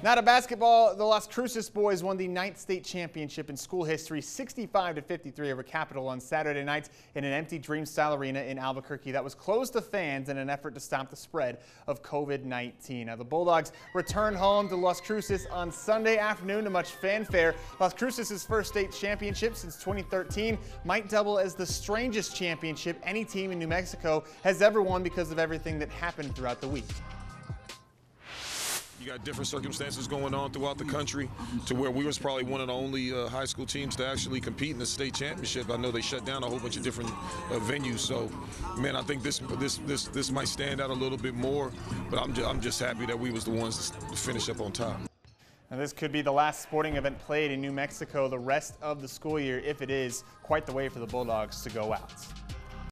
Now to basketball, the Las Cruces boys won the ninth state championship in school history 65 to 53 over Capital on Saturday night in an empty Dream Dreamstyle Arena in Albuquerque that was closed to fans in an effort to stop the spread of COVID-19. Now the Bulldogs return home to Las Cruces on Sunday afternoon to much fanfare. Las Cruces' first state championship since 2013 might double as the strangest championship any team in New Mexico has ever won because of everything that happened throughout the week. You got different circumstances going on throughout the country to where we was probably one of the only uh, high school teams to actually compete in the state championship. I know they shut down a whole bunch of different uh, venues. So, man, I think this this this this might stand out a little bit more. But I'm just, I'm just happy that we was the ones to finish up on top. Now, this could be the last sporting event played in New Mexico the rest of the school year. If it is, quite the way for the Bulldogs to go out.